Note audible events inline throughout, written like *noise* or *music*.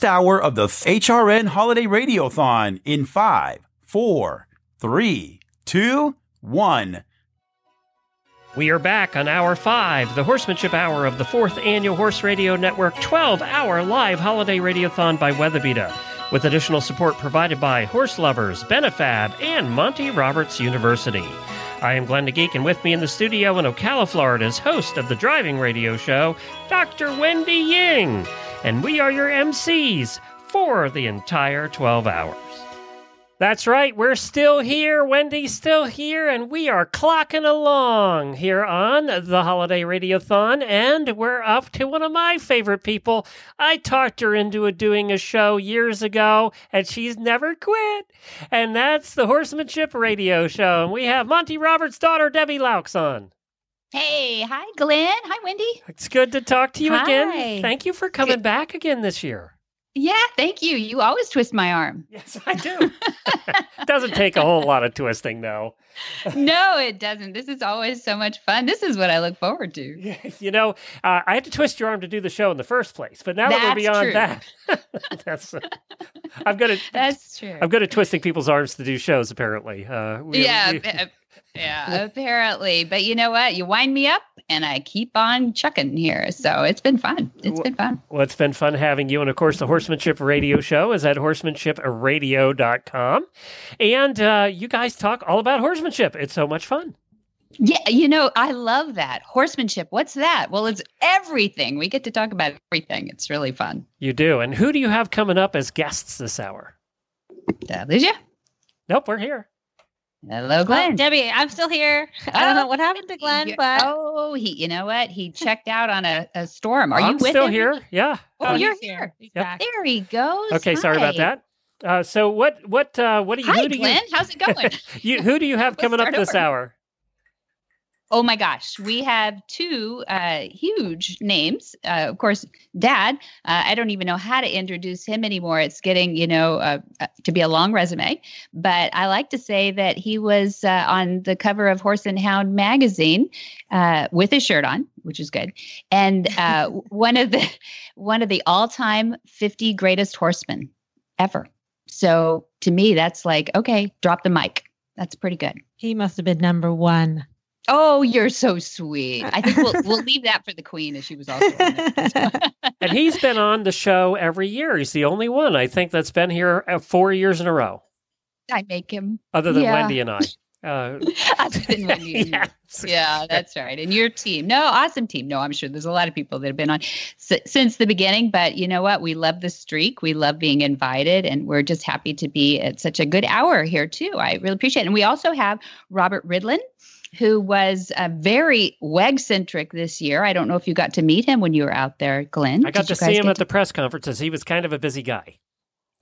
next hour of the HRN Holiday Radiothon in five, four, three, two, one. We are back on hour five, the horsemanship hour of the fourth annual Horse Radio Network 12 hour live holiday radiothon by Weatherbeeta, with additional support provided by Horse Lovers, Benefab, and Monty Roberts University. I am Glenn the Geek, and with me in the studio in Ocala, Florida, is host of the driving radio show, Dr. Wendy Ying. And we are your MCs for the entire 12 hours. That's right, we're still here. Wendy's still here, and we are clocking along here on the Holiday Radiothon. And we're up to one of my favorite people. I talked her into doing a show years ago, and she's never quit. And that's the Horsemanship Radio Show. And we have Monty Roberts' daughter, Debbie Loucks, on. Hey, hi, Glenn. Hi, Wendy. It's good to talk to you Hi. again. Thank you for coming back again this year. Yeah, thank you. You always twist my arm. *laughs* Yes, I do. *laughs* Doesn't take a whole lot of twisting, though. *laughs* no, it doesn't. This is always so much fun. This is what I look forward to. You know, uh, I had to twist your arm to do the show in the first place, but now that we're beyond true. that, that's uh, I'm good at That's true. I'm good at twisting people's arms to do shows. Apparently, uh, we- yeah, we- yeah, *laughs* apparently. But you know what? You wind me up and I keep on chucking here. So it's been fun. It's been fun. Well, it's been fun having you. And of course, the Horsemanship Radio Show is at horsemanshipradio.com. And uh, you guys talk all about horsemanship. It's so much fun. Yeah, you know, I love that. Horsemanship. What's that? Well, it's everything. We get to talk about everything. It's really fun. You do. And who do you have coming up as guests this hour? Uh, Lydia? Nope, we're here. Hello, Glenn. Oh, Debbie, I'm still here. I don't know what happened to Glenn, but oh, he, you know what? He checked out on a, a storm. Are I'm you with still him? here. Yeah. Oh, Uh, you're here. here. Yep. There he goes. okay, sorry about that. Uh, so what what uh, what do you Hi, who do Glenn. How's it *laughs* going? you, you who do you have Let's coming up this over. hour? Oh my gosh, we have two uh, huge names. Uh, of course, Dad. Uh, I don't even know how to introduce him anymore. It's getting, you know, uh, uh, to be a long resume. But I like to say that he was uh, on the cover of Horse and Hound magazine uh, with his shirt on, which is good. And uh, *laughs* one of the one of the all time fifty greatest horsemen ever. So to me, that's like okay, drop the mic. That's pretty good. he must have been number one. Oh, you're so sweet. I think we'll we'll *laughs* leave that for the queen, as she was also. On it. *laughs* And he's been on the show every year. He's the only one I think that's been here uh, four years in a row, I make him. other than Yeah. Wendy and I. *laughs* Uh, I've been with you. yeah. Yeah, that's right. And your team. No, awesome team. No, I'm sure there's a lot of people that have been on s- since the beginning. But you know what? We love the streak. We love being invited. And we're just happy to be at such a good hour here, too. I really appreciate it. And we also have Robert Ridland. Who was uh, very WEG centric this year? I don't know if you got to meet him when you were out there, Glenn. I got Did to see him at the press conferences. He was kind of a busy guy.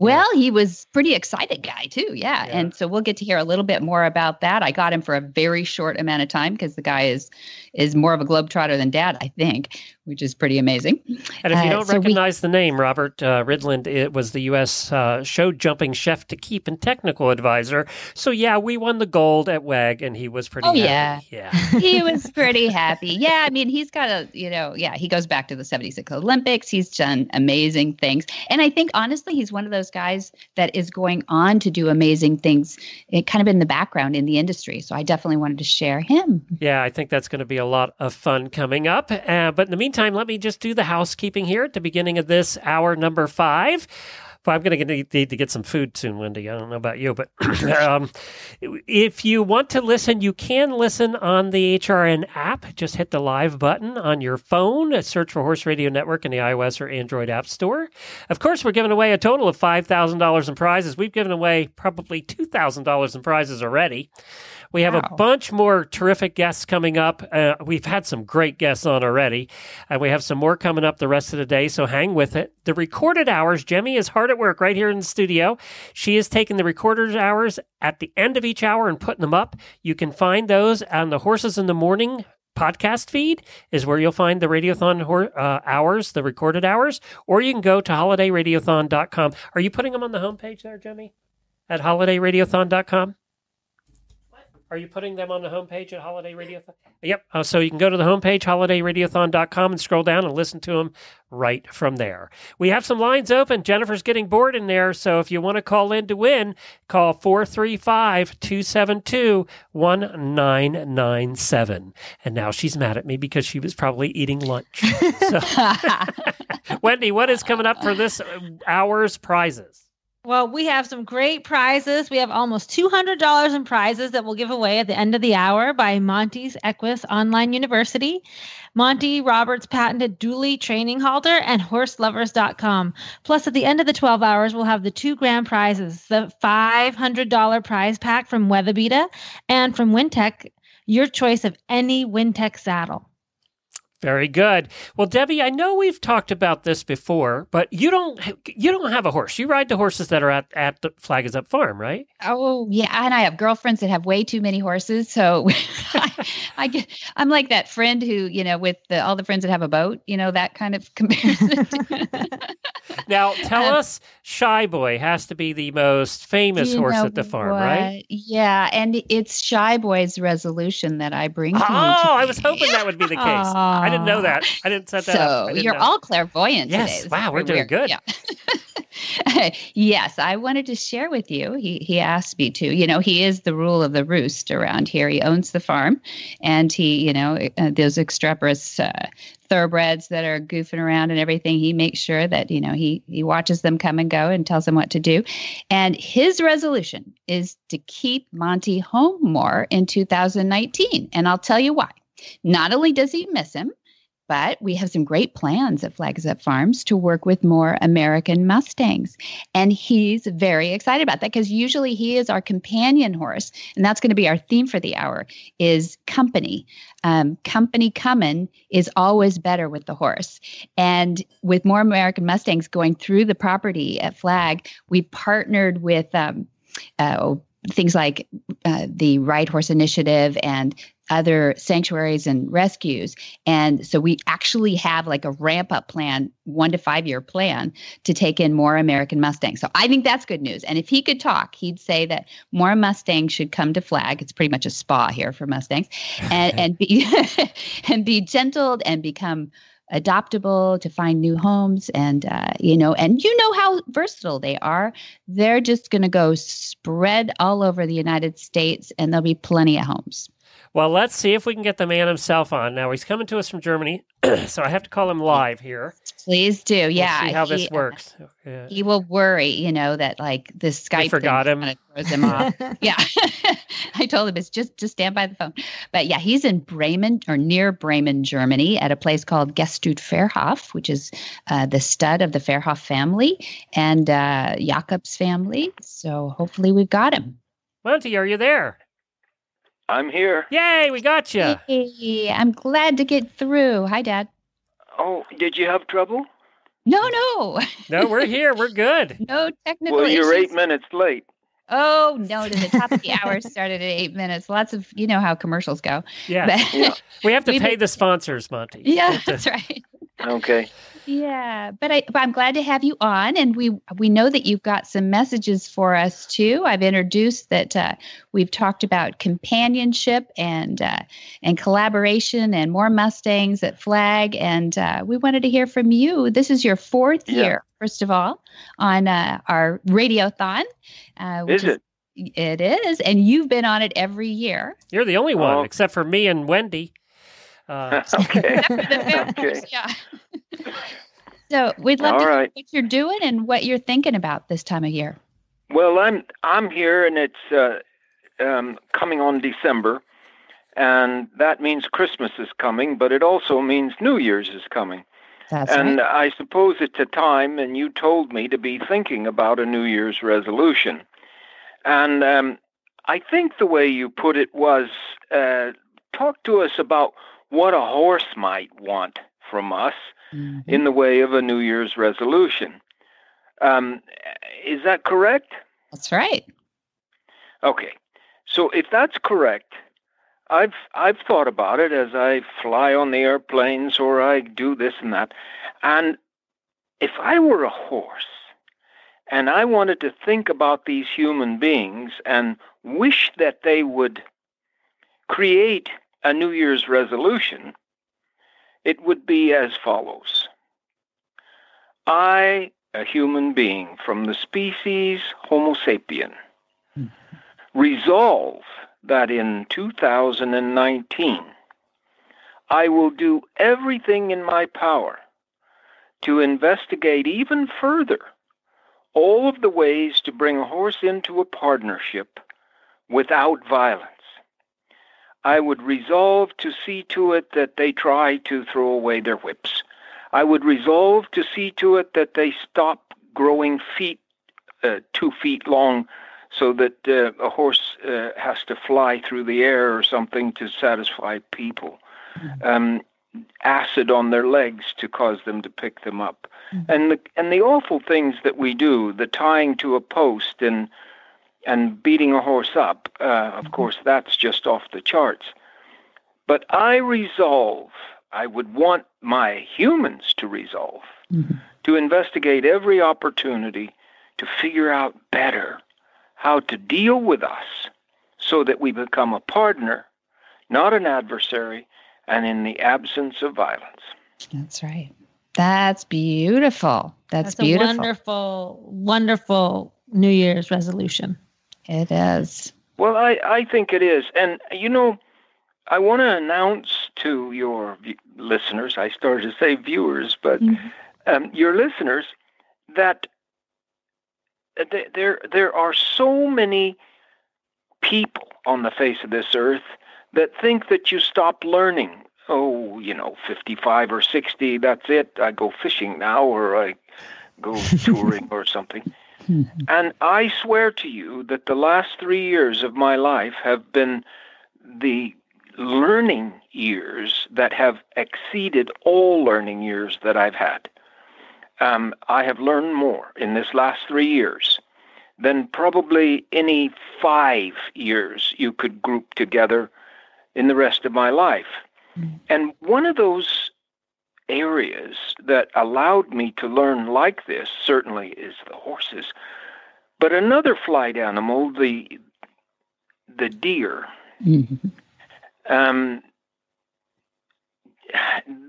Well, he was pretty excited guy too. Yeah. Yeah. And so we'll get to hear a little bit more about that. I got him for a very short amount of time because the guy is is more of a globetrotter than dad, I think, which is pretty amazing. And if you Uh, don't so we- recognize the name, Robert uh, Ridland it was the U.S. Uh, show jumping chef d'equipe and technical advisor. So, yeah, we won the gold at WEG, and he was pretty Oh, happy. Yeah. *laughs* he was pretty happy. Yeah, I mean, he's got a, you know, yeah, he goes back to the 76 Olympics. He's done amazing things. And I think honestly, he's one of those guys that is going on to do amazing things eh, kind of in the background in the industry. So I definitely wanted to share him. Yeah, I think that's going to be a lot of fun coming up. Uh, but in the meantime, let me just do the housekeeping here at the beginning of this hour number five. I'm going to need, need to get some food soon, Wendy. I don't know about you, but *clears throat* um, if you want to listen, you can listen on the HRN app. Just hit the live button on your phone, search for Horse Radio Network in the iOS or Android App Store. Of course, we're giving away a total of $5,000 in prizes. We've given away probably $2,000 in prizes already. We have a bunch more terrific guests coming up. Uh, we've had some great guests on already, and we have some more coming up the rest of the day, so hang with it. The recorded hours, Jemmy is hard at work right here in the studio. She is taking the recorded hours at the end of each hour and putting them up. You can find those on the Horses in the Morning podcast feed is where you'll find the radiothon hor- uh, hours the recorded hours or you can go to holidayradiothon.com are you putting them on the homepage there jemmy at holidayradiothon.com Are you putting them on the homepage at Holiday Radiothon? Yep. Uh, so you can go to the homepage, holidayradiothon.com, and scroll down and listen to them right from there. We have some lines open. Jennifer's getting bored in there. So if you want to call in to win, call 435 272 1997. And now she's mad at me because she was probably eating lunch. *laughs* So, *laughs* Wendy, what is coming up for this hour's prizes? Well, we have some great prizes. We have almost $200 in prizes that we'll give away at the end of the hour by Monty's Equus Online University, Monty Roberts patented dually training halter, and horseloverz.com. Plus, at the end of the 12 hours, we'll have the two grand prizes the $500 prize pack from Weatherbeeta and from Wintec, your choice of any Wintec saddle. Very good. Well, Debbie, I know we've talked about this before, but you don't you don't have a horse. You ride the horses that are at at the Flag is Up farm, right? Oh yeah, and I have girlfriends that have way too many horses, so *laughs* I, I, get I'm like that friend who you know with the, all the friends that have a boat, you know that kind of *laughs* comparison. now, *laughs* tell um, us, Shy Boy has to be the most famous horse at the farm, what? right? Yeah, and it's Shy Boy's resolution that I bring. To Oh, I was hoping that would be the case. Aww. I didn't know that. I didn't set that so up. you're know. all clairvoyant yes. today. wow, we're doing weird. good. Yeah. *laughs* yes, I wanted to share with you. He he asked me to. You know, he is the rule of the roost around here. He owns the farm, and he, you know, uh, those extreporous uh, thoroughbreds that are goofing around and everything. He makes sure that you know he he watches them come and go and tells them what to do. And his resolution is to keep Monty home more in 2019, and I'll tell you why. Not only does he miss him, but we have some great plans at Flags Up Farms to work with more American Mustangs. And he's very excited about that because usually he is our companion horse. And that's going to be our theme for the hour is company. Um, company coming is always better with the horse. And with more American Mustangs going through the property at Flag, we partnered with um, uh, things like uh, the Ride Horse Initiative and other sanctuaries and rescues. And so we actually have like a ramp up plan, one to five year plan to take in more American Mustangs. So I think that's good news. And if he could talk, he'd say that more Mustangs should come to flag. It's pretty much a spa here for Mustangs and, and be *laughs* and be gentled and become adoptable to find new homes and uh, you know and you know how versatile they are they're just going to go spread all over the united states and there'll be plenty of homes well, let's see if we can get the man himself on. Now he's coming to us from Germany, *clears throat* so I have to call him live here. Please do. We'll yeah. see how he, this works. Yeah. He will worry, you know, that like the Skype we forgot him. throws him off. *laughs* yeah. *laughs* I told him it's just just stand by the phone. But yeah, he's in Bremen or near Bremen, Germany, at a place called Gestüt Fährhof, which is uh, the stud of the Fährhof family and uh, Jacobs' family. So hopefully we've got him. Monty, are you there? I'm here. Yay, we got you. Hey, I'm glad to get through. Hi, Dad. Oh, did you have trouble? No, no. no, we're here. We're good. *laughs* No technical Well, you're issues. eight minutes late. Oh no! To *laughs* the top of the hour started at eight minutes. Lots of you know how commercials go. Yeah, But- Yeah. we have to *laughs* We pay did- the sponsors, Monty. yeah, to- that's right. Okay. Yeah, but I but I'm glad to have you on, and we we know that you've got some messages for us too. I've introduced that uh, we've talked about companionship and uh, and collaboration and more Mustangs at Flag, and uh, we wanted to hear from you. This is your fourth Yeah. year, first of all, on uh, our radiothon. Uh, which Is it? It is, and you've been on it every year. You're the only one, Oh. except for me and Wendy. Uh, *laughs* okay. *laughs* Except for the *laughs* fair okay. yeah. so we'd love All to know right. what you're doing and what you're thinking about this time of year. Well, I'm I'm here, and it's uh, um, coming on December, and that means Christmas is coming, but it also means New Year's is coming. That's and right. I suppose it's a time, and you told me to be thinking about a New Year's resolution. And um, I think the way you put it was uh, talk to us about what a horse might want from us Mhm. in the way of a New Year's resolution. Um, is that correct? That's right. Okay. So if that's correct, I've I've thought about it as I fly on the airplanes or I do this and that. And if I were a horse and I wanted to think about these human beings and wish that they would create a New Year's resolution, it would be as follows I, a human being from the species Homo sapien, hmm. resolve that in 2019 I will do everything in my power to investigate even further all of the ways to bring a horse into a partnership without violence. I would resolve to see to it that they try to throw away their whips. I would resolve to see to it that they stop growing feet uh, two feet long so that uh, a horse uh, has to fly through the air or something to satisfy people. Mm-hmm. Um, acid on their legs to cause them to pick them up. Mm-hmm. And the and the awful things that we do, the tying to a post and and beating a horse up, uh, of mm-hmm. course, that's just off the charts. But I resolve, I would want my humans to resolve, mm-hmm. to investigate every opportunity to figure out better how to deal with us so that we become a partner, not an adversary, and in the absence of violence. That's right. That's beautiful. That's, That's beautiful. wonderful, wonderful New Year's resolution. It is. Well, I, I think it is. And, you know, I want to announce to your listeners, I started to say viewers, but mm-hmm. um, your listeners, that there, there are so many people on the face of this earth that think that you stop learning. Oh, you know, 55 or 60, that's it. I go fishing now or I go *laughs* touring or something. And I swear to you that the last three years of my life have been the learning years that have exceeded all learning years that I've had. Um, I have learned more in this last three years than probably any five years you could group together in the rest of my life. Mm. And one of those areas that allowed me to learn like this certainly is the horses. But another flight animal, the the deer, mm-hmm. um,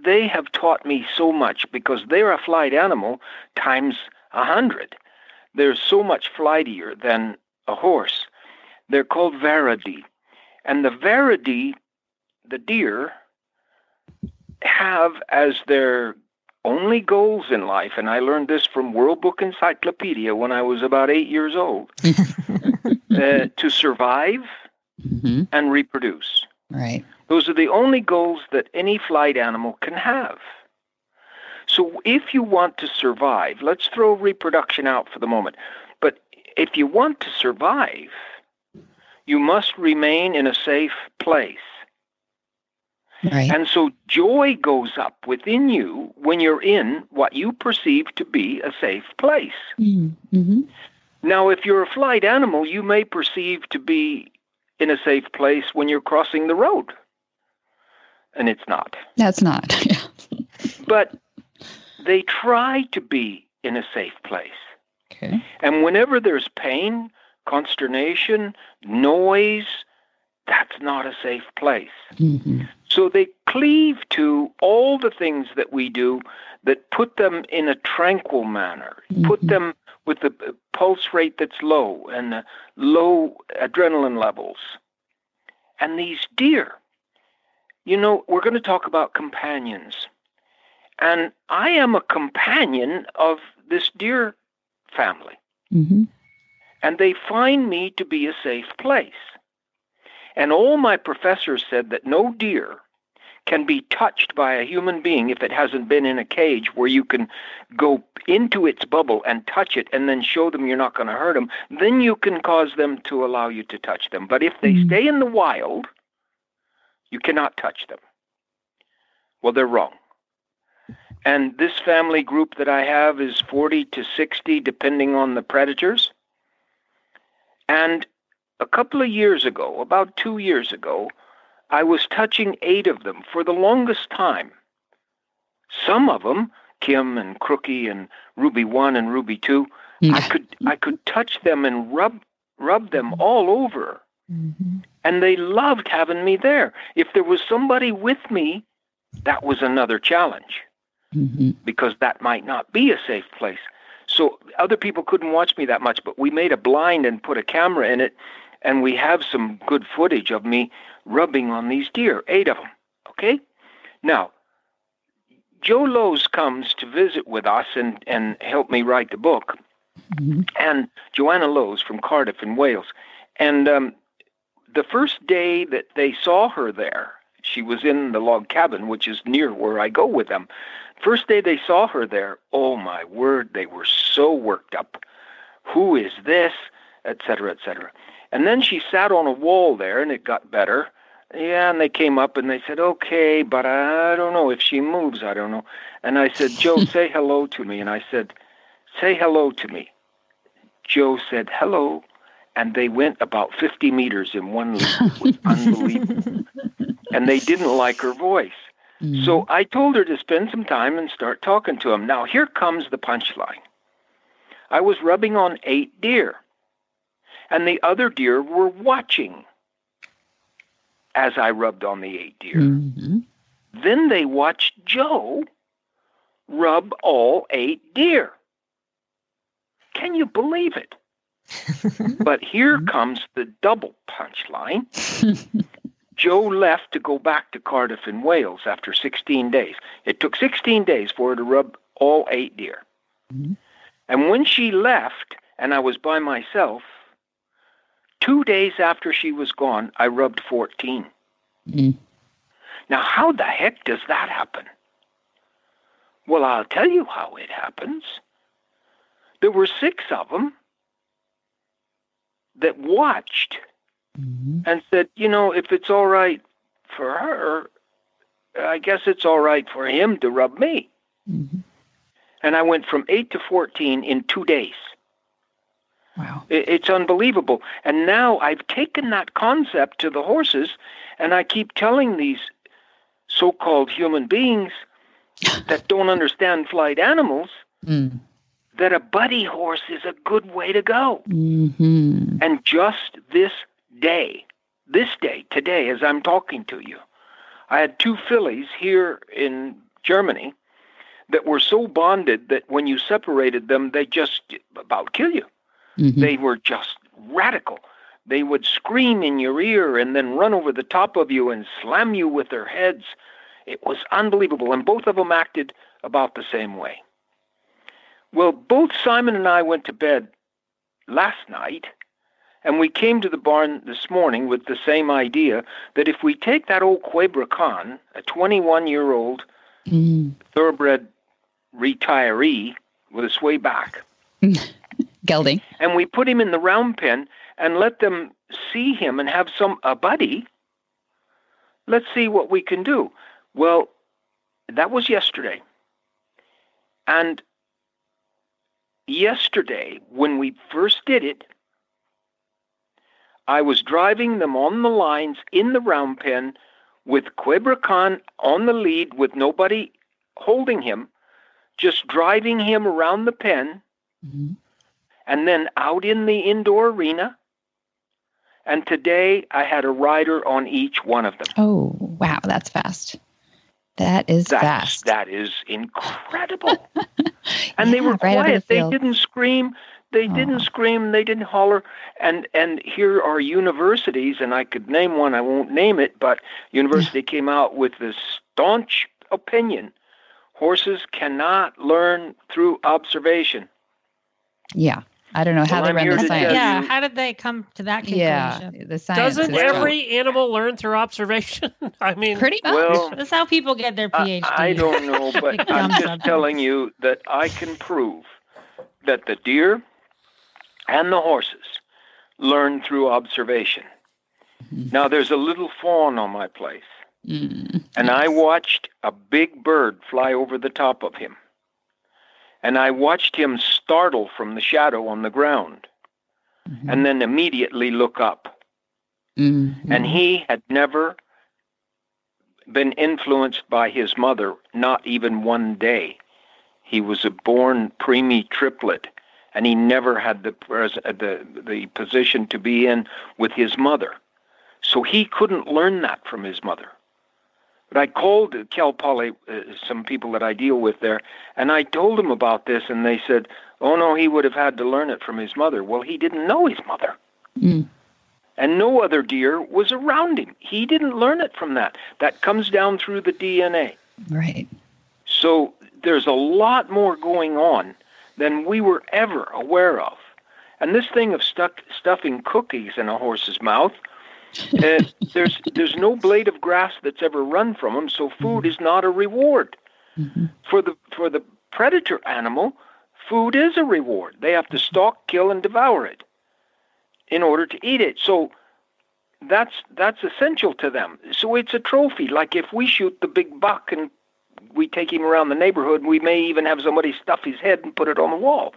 they have taught me so much because they're a flight animal times a hundred. They're so much flightier than a horse. They're called Varadi. And the Varadi, the deer, have as their only goals in life, and I learned this from World Book Encyclopedia when I was about eight years old, *laughs* uh, to survive mm-hmm. and reproduce. Right. Those are the only goals that any flight animal can have. So if you want to survive, let's throw reproduction out for the moment. But if you want to survive, you must remain in a safe place. Right. And so joy goes up within you when you're in what you perceive to be a safe place. Mm-hmm. Now, if you're a flight animal, you may perceive to be in a safe place when you're crossing the road. And it's not. That's not. *laughs* but they try to be in a safe place. Okay. And whenever there's pain, consternation, noise, that's not a safe place. Mm-hmm. So they cleave to all the things that we do that put them in a tranquil manner, mm-hmm. put them with the pulse rate that's low and low adrenaline levels. And these deer, you know, we're going to talk about companions. And I am a companion of this deer family. Mm-hmm and they find me to be a safe place. And all my professors said that no deer can be touched by a human being if it hasn't been in a cage where you can go into its bubble and touch it and then show them you're not going to hurt them. Then you can cause them to allow you to touch them. But if they mm-hmm. stay in the wild, you cannot touch them. Well, they're wrong. And this family group that I have is 40 to 60, depending on the predators. And a couple of years ago, about two years ago, I was touching eight of them for the longest time. Some of them, Kim and Crookie and Ruby One and Ruby Two, I could I could touch them and rub rub them all over Mm-hmm. And they loved having me there. If there was somebody with me, that was another challenge Mm-hmm. because that might not be a safe place. So other people couldn't watch me that much, but we made a blind and put a camera in it, and we have some good footage of me rubbing on these deer, eight of them. Okay? Now, Joe Lowe's comes to visit with us and, and help me write the book, Mm-hmm. and Joanna Lowe's from Cardiff in Wales. And um, the first day that they saw her there, she was in the log cabin, which is near where I go with them. First day they saw her there, oh my word, they were so worked up. Who is this? Et cetera, et cetera. And then she sat on a wall there, and it got better. Yeah, and they came up and they said, okay, but I don't know if she moves. I don't know. And I said, Joe, *laughs* say hello to me. And I said, say hello to me. Joe said hello, and they went about 50 meters in one leap. It was *laughs* unbelievable. and they didn't like her voice. Mm-hmm. So I told her to spend some time and start talking to him. Now, here comes the punchline. I was rubbing on eight deer, and the other deer were watching as I rubbed on the eight deer. Mm-hmm. Then they watched Joe rub all eight deer. Can you believe it? *laughs* but here comes the double punchline. *laughs* Joe left to go back to Cardiff in Wales after 16 days. It took 16 days for her to rub all eight deer. Mhm. And when she left and I was by myself, two days after she was gone, I rubbed 14. Mm. Now, how the heck does that happen? Well, I'll tell you how it happens. There were six of them that watched Mm-hmm. and said, you know, if it's all right for her, I guess it's all right for him to rub me. Mm-hmm. And I went from 8 to 14 in two days. Wow. It's unbelievable. And now I've taken that concept to the horses, and I keep telling these so called human beings *laughs* that don't understand flight animals Mm. that a buddy horse is a good way to go. Mm-hmm. And just this day, this day, today, as I'm talking to you, I had two fillies here in Germany that were so bonded that when you separated them, they just about kill you. Mm-hmm. They were just radical. They would scream in your ear and then run over the top of you and slam you with their heads. It was unbelievable. And both of them acted about the same way. Well, both Simon and I went to bed last night, and we came to the barn this morning with the same idea that if we take that old Quebra Khan, a 21 year old Mm. thoroughbred retiree with a sway back, *laughs* Gelding. and we put him in the round pen and let them see him and have some a buddy. Let's see what we can do. Well, that was yesterday. And yesterday, when we first did it, I was driving them on the lines in the round pen with Quebra Khan on the lead with nobody holding him, just driving him around the pen Mm-hmm. And then out in the indoor arena. And today I had a rider on each one of them. Oh, wow. That's fast. That is That's, fast. that is incredible. *laughs* and they were right quiet. the They didn't scream. They Aw. didn't scream. They didn't holler. And and here are universities, and I could name one. I won't name it, but university came out with this staunch opinion: horses cannot learn through observation. Yeah. I don't know how Well, they I'm run the science. yeah, you- how did they come to that conclusion? Yeah. The science. Doesn't is- Well- every animal learn through observation? *laughs* I mean, Pretty much. Well, That's how people get their I, PhD. I don't know, *laughs* but I'm just telling you that I can prove that the deer and the horses learn through observation. Mhm. Now, there's a little fawn on my place, Mm. and I watched a big bird fly over the top of him. And I watched him startle from the shadow on the ground Mhm. and then immediately look up. Mhm. And he had never been influenced by his mother, not even one day. He was a born preemie triplet, and he never had the, pres- uh, the, the position to be in with his mother. So he couldn't learn that from his mother. But I called Cal Poly, uh, some people that I deal with there, and I told them about this, and they said, "Oh no, he would have had to learn it from his mother." Well, he didn't know his mother, Mm. and no other deer was around him. He didn't learn it from that. That comes down through the DNA. Right. So there's a lot more going on than we were ever aware of. And this thing of stuck, stuffing cookies in a horse's mouth, uh, there's there's no blade of grass that's ever run from them, so food is not a reward. hmm For the for the predator animal, food is a reward. They have to stalk, kill, and devour it in order to eat it. So that's that's essential to them. So it's a trophy. Like if we shoot the big buck and we take him around the neighborhood, we may even have somebody stuff his head and put it on the wall.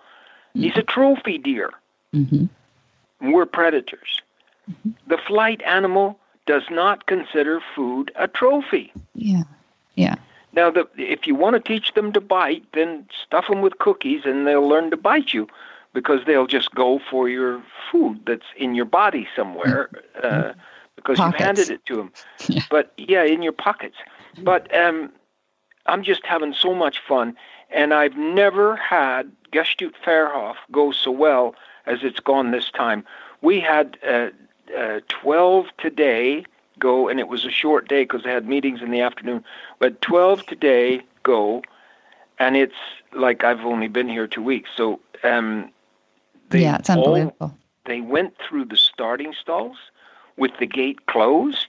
He's a trophy deer. hmm We're predators. The flight animal does not consider food a trophy. Yeah. Yeah. Now, the, if you want to teach them to bite, then stuff them with cookies and they'll learn to bite you because they'll just go for your food that's in your body somewhere uh, because Pockets. you've handed it to them. *laughs* Yeah. But yeah, in your pockets. But um, I'm just having so much fun, and I've never had Gestüt Fährhof go so well as it's gone this time. We had uh, uh, 12 today go, and it was a short day because I had meetings in the afternoon. But 12 today go, and it's like I've only been here two weeks. So um, they yeah, it's all- unbelievable. they went through the starting stalls with the gate closed,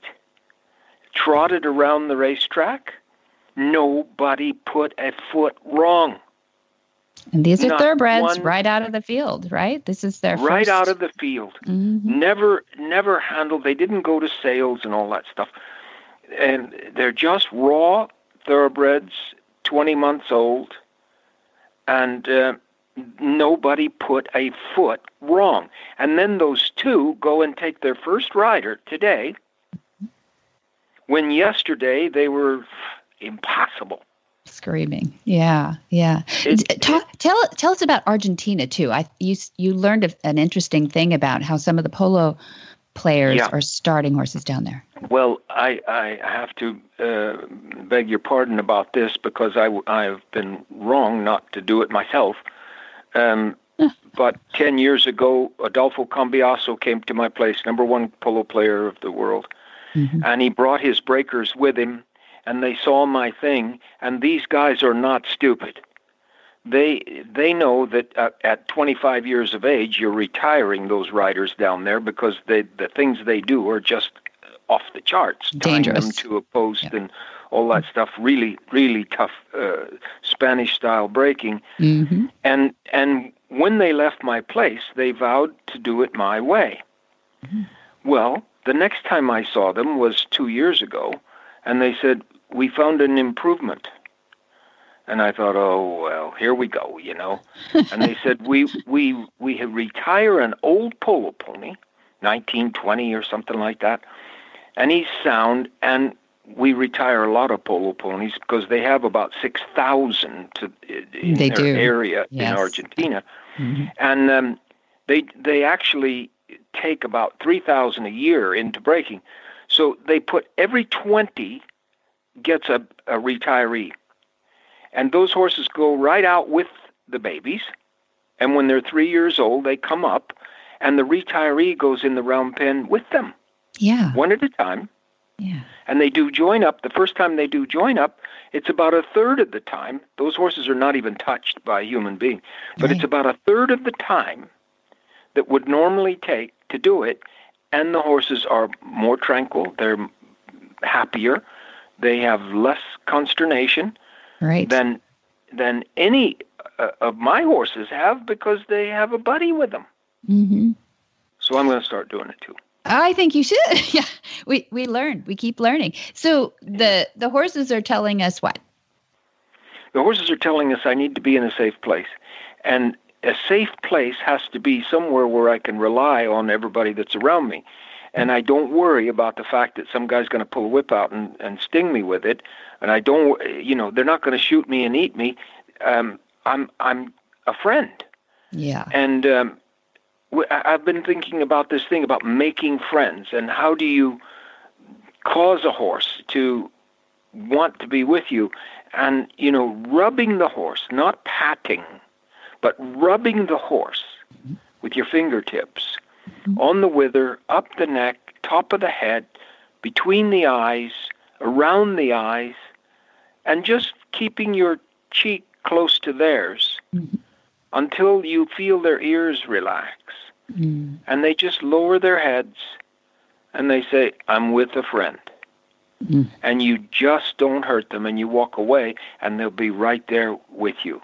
trotted around the racetrack. Nobody put a foot wrong. And these are not thoroughbreds one- right out of the field, right? This is their right first... out of the field. Mhm. Never, never handled. They didn't go to sales and all that stuff. And they're just raw thoroughbreds, 20 months old, and uh, nobody put a foot wrong. And then those two go and take their first rider today, when yesterday they were impossible. Screaming. Yeah, yeah. It- D- ta- tell tell us about Argentina too. I you you learned a, an interesting thing about how some of the polo players Yeah. are starting horses down there. Well, I, I have to uh, beg your pardon about this because I, I've been wrong not to do it myself. Um, but 10 years ago, Adolfo Cambiaso came to my place, number one polo player of the world, Mhm. and he brought his breakers with him, and they saw my thing, and these guys are not stupid. They they know that uh, at 25 years of age, you're retiring those riders down there because they, the things they do are just off the charts. Dangerous. Tying them to a post Yeah. and all that stuff. Really, really tough uh, Spanish style breaking. hmm And and when they left my place, they vowed to do it my way. Well, the next time I saw them was two years ago, and they said we found an improvement. And I thought, oh well, here we go, you know. and they said we we we retire an old polo pony, 1920 or something like that, and he's sound. And we retire a lot of polo ponies because they have about six thousand to in They their do. area Yes. in Argentina, hmm and um, they they actually take about three thousand a year into breaking. So they put every twenty gets a, a retiree, and those horses go right out with the babies. And when they're three years old, they come up, and the retiree goes in the round pen with them, Yeah, one at a time. yeah. And they do join up. The first time they do join up, it's about a third of the time. Those horses are not even touched by a human being, but it's about a third of the time that would normally take to do it. And the horses are more tranquil. They're happier. They have less consternation Right. than than any uh, of my horses have because they have a buddy with them. hmm So I'm going to start doing it too. I think you should. *laughs* yeah, we we learn. We keep learning. So the the horses are telling us what? The horses are telling us I need to be in a safe place. And a safe place has to be somewhere where I can rely on everybody that's around me. And I don't worry about the fact that some guy's going to pull a whip out and, and sting me with it. And I don't, you know, they're not going to shoot me and eat me. Um, I'm, I'm a friend. Yeah. And um, I've been thinking about this thing about making friends and how do you cause a horse to want to be with you and you know rubbing the horse not patting but rubbing the horse with your fingertips on the wither up the neck top of the head between the eyes around the eyes and just keeping your cheek close to theirs until you feel their ears relax. Mm. and they just lower their heads and they say i'm with a friend. Mm. and you just don't hurt them and you walk away and they'll be right there with you.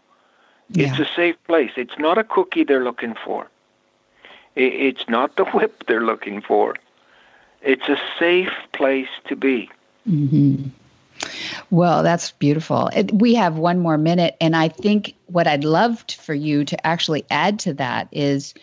It's a safe place. It's not a cookie they're looking for it's not the whip they're looking for it's a safe place to be hmm Well, that's beautiful. We have one more minute, and I think what I'd love for you to actually add to that is: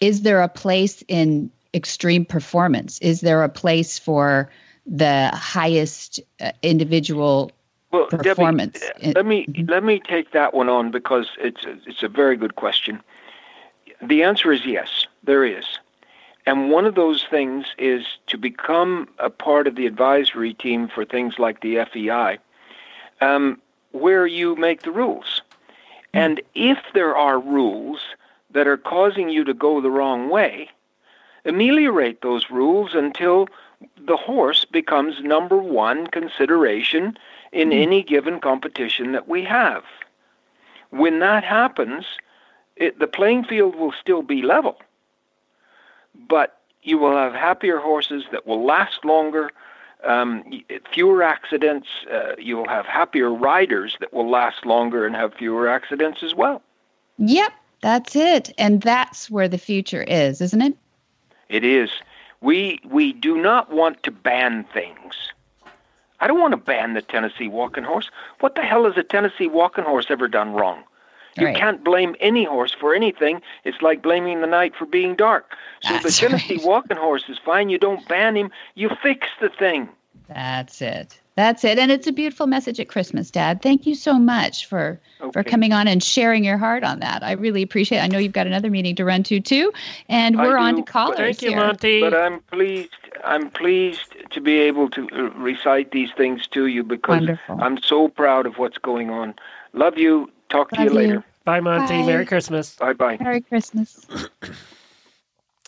is there a place in extreme performance? Is there a place for the highest uh, individual? well Performance. Debbie, uh, let me let me take that one on because it's a, it's a very good question the answer is yes there is And one of those things is to become a part of the advisory team for things like the FEI, um, where you make the rules. And if there are rules that are causing you to go the wrong way, ameliorate those rules until the horse becomes number one consideration in any given competition that we have. When that happens, it, the playing field will still be level but you will have happier horses that will last longer, um, fewer accidents. Uh, you will have happier riders that will last longer and have fewer accidents as well. Yep, that's it. And that's where the future is, isn't it? It is. We we do not want to ban things. I don't want to ban the Tennessee walking horse. What the hell has a Tennessee walking horse ever done wrong? You Right. can't blame any horse for anything. It's like blaming the night for being dark. So That's the Tennessee right. walking horse is fine. You don't ban him. You fix the thing. That's it. That's it. And it's a beautiful message at Christmas, Dad. Thank you so much for for coming on and sharing your heart on that. I really appreciate it. I know you've got another meeting to run to too. And we're on to callers Thank you, here. Monty. But I'm pleased. I'm pleased to be able to uh, recite these things to you because Wonderful. I'm so proud of what's going on. Love you. Talk to you you. later. Bye, Monty. Bye. Merry Christmas. Bye bye. Merry Christmas. *clears throat*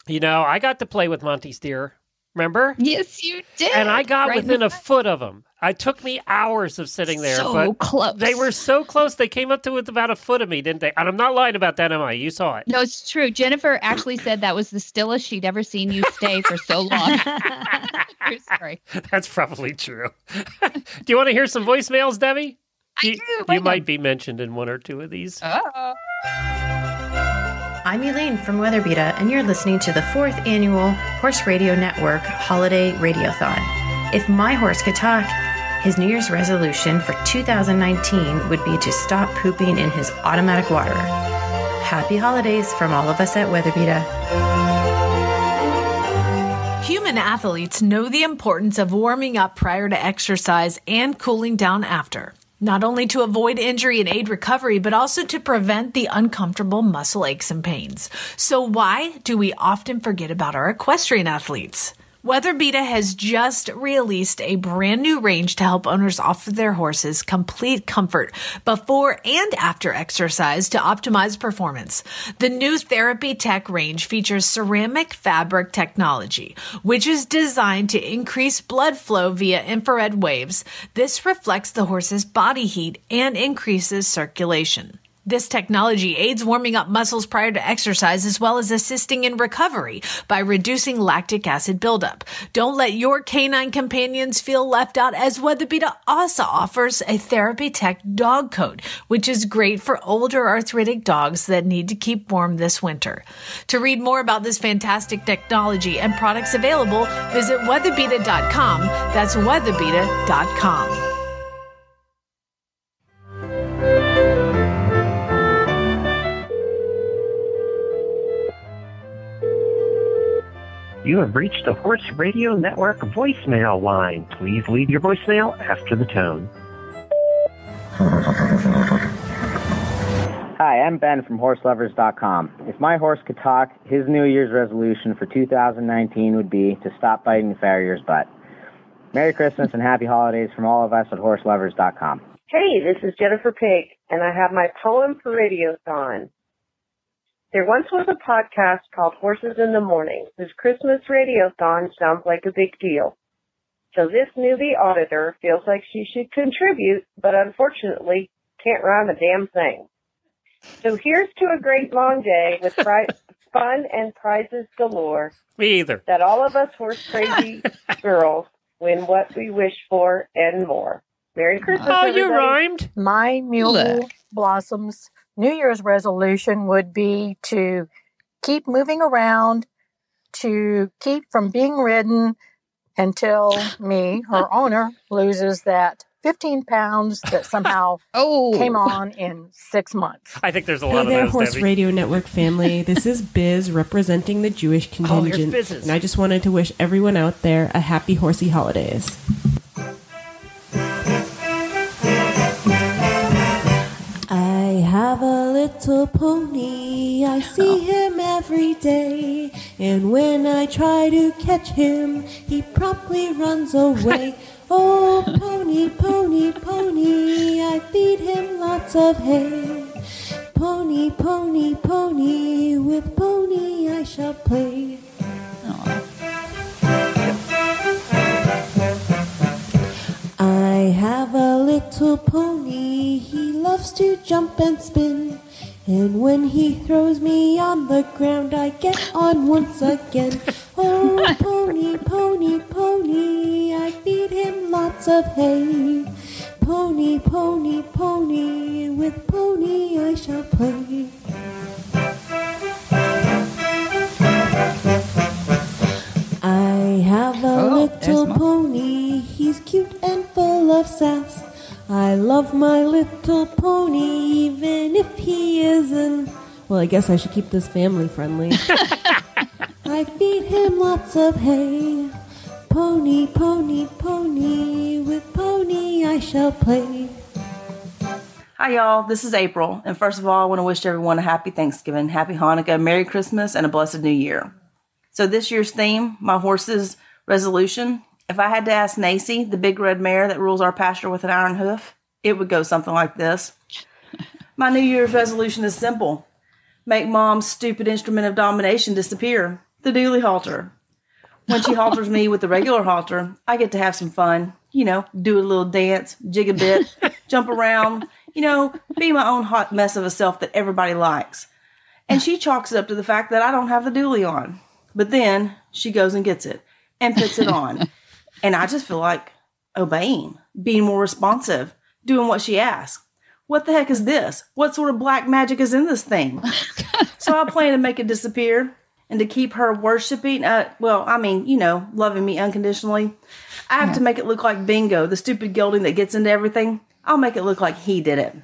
You know, I got to play with Monty's deer. Remember? Yes, you did. And I got Right within a foot of them. It took me hours of sitting there, so but close. they were so close. They came up to with about a foot of me, didn't they? And I'm not lying about that, am I? You saw it. No, it's true. Jennifer actually said that was the stillest she'd ever seen you stay for so long. *laughs* True story. That's probably true. *laughs* do you want to hear some voicemails, Debbie? I you, do. You might be mentioned in one or two of these. Oh. I'm Elaine from Weatherbeeta, and you're listening to the fourth annual Horse Radio Network Holiday Radiothon. If my horse could talk, his New Year's resolution for 2019 would be to stop pooping in his automatic water. Happy holidays from all of us at Weatherbeeta. Human athletes know the importance of warming up prior to exercise and cooling down after, not only to avoid injury and aid recovery, but also to prevent the uncomfortable muscle aches and pains. So, why do we often forget about our equestrian athletes? Weatherbeeta has just released a brand new range to help owners offer their horses complete comfort before and after exercise to optimize performance. The new Therapy Tech range features ceramic fabric technology, which is designed to increase blood flow via infrared waves. This reflects the horse's body heat and increases circulation. This technology aids warming up muscles prior to exercise as well as assisting in recovery by reducing lactic acid buildup. Don't let your canine companions feel left out as Weatherbeeta also offers a Therapy Tech dog coat, which is great for older arthritic dogs that need to keep warm this winter. To read more about this fantastic technology and products available, visit weatherbeeta.com. That's weatherbeeta.com. You have reached the Horse Radio Network voicemail line. Please leave your voicemail after the tone. Hi, I'm Ben from HorseLoverz.com. If my horse could talk, his New Year's resolution for 2019 would be to stop biting the farrier's butt. Merry Christmas and happy holidays from all of us at HorseLoverz.com. Hey, this is Jennifer Pig, and I have my poem for Radiothon. There once was a podcast called Horses in the Morning, whose Christmas Radiothon sounds like a big deal. So this newbie auditor feels like she should contribute, but unfortunately can't rhyme a damn thing. So here's to a great long day with pri- *laughs* fun and prizes galore. Me either. That all of us horse crazy *laughs* girls win what we wish for and more. Merry Christmas, Oh, you rhymed. My Mule Look. Blossoms New Year's resolution would be to keep moving around, to keep from being ridden until me, her *laughs* owner, loses that 15 pounds that somehow *laughs* Oh, came on in six months. I think there's a Hey lot there, of those, Horse Debbie. Radio Network family. *laughs* This is Biz representing the Jewish Oh, contingent. Biz's. and I just wanted to wish everyone out there a happy horsey holidays. Little pony, I see oh. him every day. And when I try to catch him, he promptly runs away. *laughs* oh, pony, pony, pony, I feed him lots of hay. Pony, pony, pony, with pony I shall play. I have a little pony, he loves to jump and spin. And when he throws me on the ground, I get on once again. *laughs* Oh, pony, pony, pony, I feed him lots of hay. Pony, pony, pony, with pony I shall play. I have a Oh, little pony, he's cute and full of sass. I love my little pony, even if he isn't. Well, I guess I should keep this family friendly. *laughs* I feed him lots of hay. Pony, pony, pony, with pony I shall play. Hi, y'all. This is April. And first of all, I want to wish everyone a happy Thanksgiving, happy Hanukkah, Merry Christmas, and a blessed New Year. So, this year's theme, my horse's resolution, if I had to ask Nacy, the big red mare that rules our pasture with an iron hoof, it would go something like this. *laughs* My New Year's resolution is simple make mom's stupid instrument of domination disappear the dually halter. When she halters me with the regular halter, I get to have some fun. You know, do a little dance, jig a bit, *laughs* jump around, you know, be my own hot mess of a self that everybody likes. And she chalks it up to the fact that I don't have the dually on. But then she goes and gets it and puts it on. *laughs* and I just feel like obeying, being more responsive, doing what she asks. What the heck is this? What sort of black magic is in this thing? *laughs* so I plan to make it disappear and to keep her worshiping, uh, well, I mean, you know, loving me unconditionally. I have to make it look like Bingo, the stupid gelding that gets into everything. I'll make it look like he did it.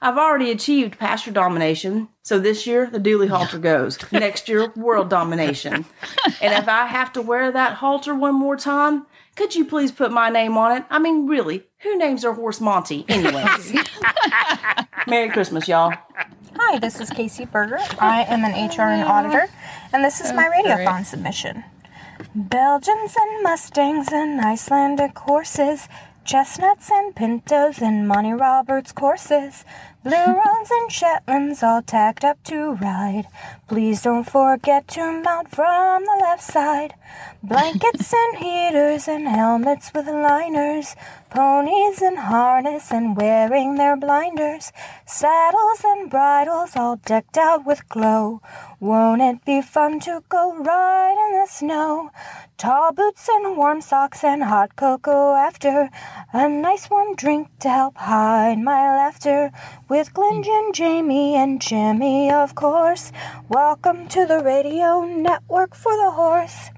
I've already achieved pasture domination, so this year the dually halter goes. Next year, *laughs* world domination. And if I have to wear that halter one more time, could you please put my name on it? I mean, really, who names their horse Monty, anyways? *laughs* Merry Christmas, y'all. Hi, this is Casey Berger. I am an HR and auditor, and this is oh, my radiothon submission. Belgians and Mustangs and Icelandic horses, chestnuts and pintos and Monty Roberts courses, blue *laughs* roans and Shetlands all tacked up to ride. Please don't forget to mount from the left side. Blankets and *laughs* heaters and helmets with liners, ponies and harness and wearing their blinders, saddles and bridles all decked out with glow. Won't it be fun to go ride in the snow? Tall boots and warm socks and hot cocoa after. A nice warm drink to help hide my laughter. With Glenn, Jamie, and Jimmy, of course. Welcome to the radio network for the horse.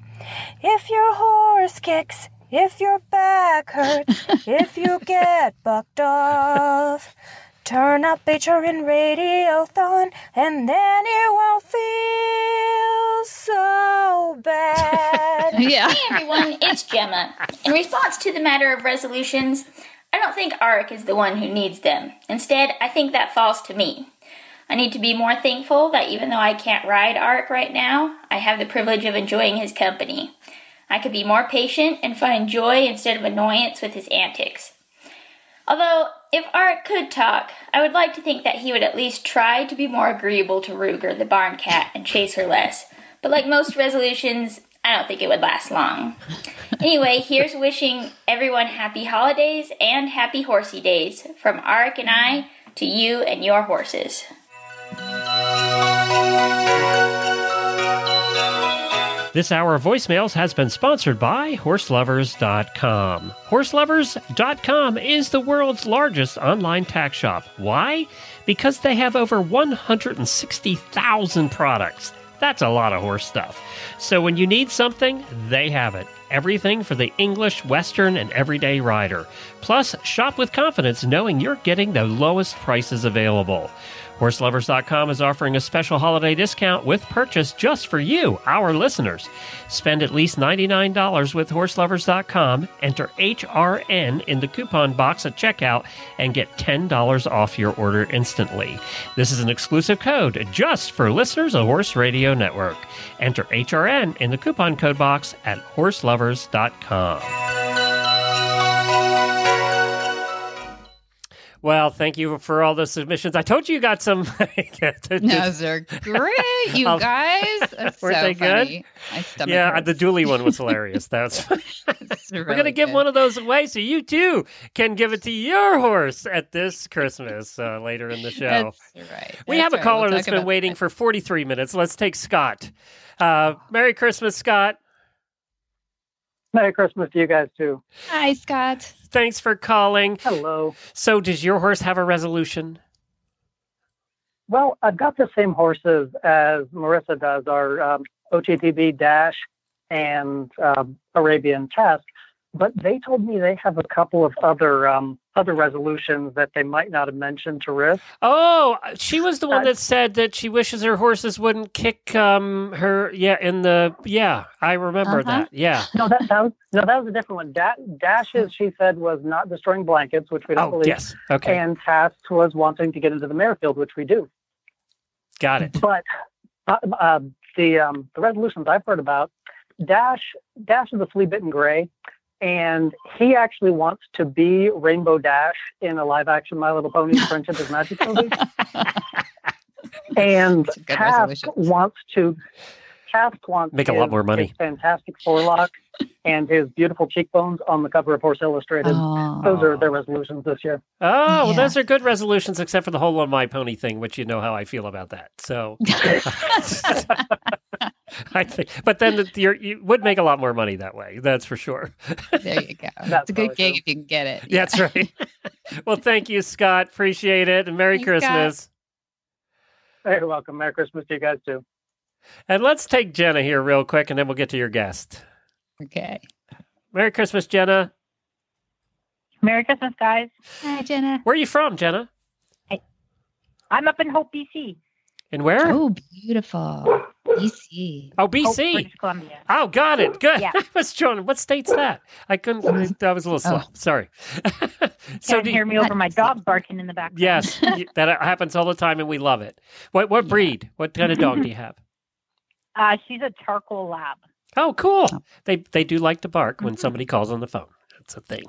If your horse kicks, if your back hurts, *laughs* if you get bucked off, turn up HRN Radiothon and then it won't feel so bad. *laughs* Yeah. Hey everyone, it's Gemma. In response to the matter of resolutions, I don't think Arik is the one who needs them. Instead, I think that falls to me. I need to be more thankful that even though I can't ride Ark right now, I have the privilege of enjoying his company. I could be more patient and find joy instead of annoyance with his antics. Although, if Art could talk, I would like to think that he would at least try to be more agreeable to Ruger, the barn cat, and chase her less. But like most resolutions, I don't think it would last long. Anyway, here's wishing everyone happy holidays and happy horsey days from Arik and I to you and your horses. This hour of voicemails has been sponsored by HorseLoverz.com. HorseLoverz.com is the world's largest online tack shop. Why? Because they have over 160,000 products. That's a lot of horse stuff. So when you need something, they have it. Everything for the English, Western, and everyday rider. Plus, shop with confidence knowing you're getting the lowest prices available. HorseLoverz.com is offering a special holiday discount with purchase just for you, our listeners. Spend at least $99 with HorseLoverz.com, enter HRN in the coupon box at checkout, and get $10 off your order instantly. This is an exclusive code just for listeners of Horse Radio Network. Enter HRN in the coupon code box at HorseLoverz.com. Well, thank you for all those submissions. I told you you got some. *laughs* Those *laughs* are great, you *laughs* guys. That's Weren't so they good? funny. My yeah, hurts. the Dually one was hilarious. That's we're gonna really give one of those away so you too can give it to your horse at this Christmas uh, later in the show. That's right. we That's have a right. caller We'll that's been waiting for 43 minutes. Let's take Scott. Uh, Merry Christmas, Scott. Merry Christmas to you guys too. Hi, Scott. Thanks for calling. Hello. So, does your horse have a resolution? Well, I've got the same horses as Marissa does, our um, OTTB Dash and um, Arabian Task, but they told me they have a couple of other um, other resolutions that they might not have mentioned to Riff. Oh, she was the one Uh, that said that she wishes her horses wouldn't kick um her. Yeah, in the yeah, I remember Uh-huh. that. Yeah. No, that, that was no, that was a different one. Da- Dashes, she said, was not destroying blankets, which we don't Oh, believe. yes. Okay. And Tasks was wanting to get into the mare field, which we do. Got it. But uh, uh, the um, the resolutions I've heard about, Dash Dash is a flea bitten gray, and he actually wants to be Rainbow Dash in a live action My Little Pony Friendship is Magic movie. *laughs* and good Task wants to Task wants Make a lot more money. fantastic forelock and his beautiful cheekbones on the cover of Horse Illustrated. Those are their resolutions this year. Oh, well, those are good resolutions, except for the whole on my pony thing, which you know how I feel about that. So, *laughs* *laughs* *laughs* I think, but then the, you're, you would make a lot more money that way. That's for sure. There you go. *laughs* It's a good gig if you can get it. Yeah, That's right. *laughs* well, thank you, Scott. Appreciate it, and Merry Thanks, Scott. Christmas. You're welcome. Merry Christmas to you guys too. And let's take Jenna here real quick, and then we'll get to your guest. Okay. Merry Christmas, Jenna. Merry Christmas, guys. Hi, Jenna. Where are you from, Jenna? I'm up in Hope, BC. And where? Oh, beautiful. BC. Oh, Hope, BC. British Columbia. Oh, got it. Good. Yeah. *laughs* I was trying. What state's that? I couldn't. That was a little slow. Oh. Sorry. *laughs* So do can you- hear me over my dog barking in the background. Yes, *laughs* that happens all the time, and we love it. What what breed? What kind of dog do you have? Uh, she's a charcoal lab. Oh, cool. They they do like to bark when somebody calls on the phone. That's a thing.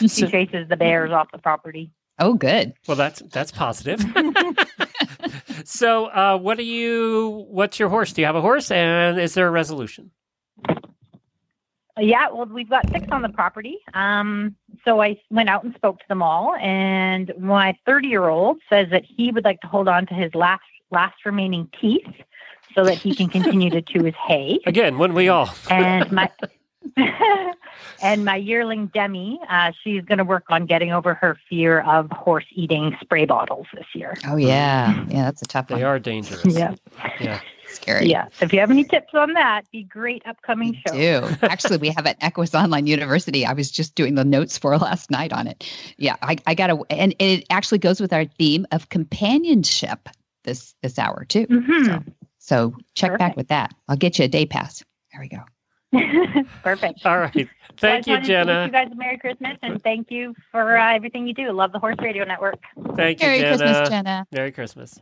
She So- chases the bears off the property. Oh, good. well, that's that's positive. So, uh, what do you? What's your horse? Do you have a horse? And is there a resolution? Yeah, well, we've got six on the property. Um, so I went out and spoke to them all, and my 30 year old says that he would like to hold on to his last last remaining teeth so that he can continue to chew his hay. *laughs* Again, when we all. And my *laughs* and my yearling Demi, uh, she's going to work on getting over her fear of horse eating spray bottles this year. Oh, yeah. Yeah, that's a tough one. They are dangerous. Yeah. Yeah. Scary. Yeah. So if you have any tips on that, be great upcoming show. do. Actually, we have at Equus Online University. I was just doing the notes for *laughs* last night on it. Yeah, I, I got to, and it actually goes with our theme of companionship this this hour too. So, so check back with that. I'll get you a day pass. There we go. *laughs* Perfect. All right. Thank just you, wanted wish Jenna. you guys a Merry Christmas and thank you for uh, everything you do. Love the Horse Radio Network. Thank you, Merry Jenna. Christmas, Jenna. Merry Christmas.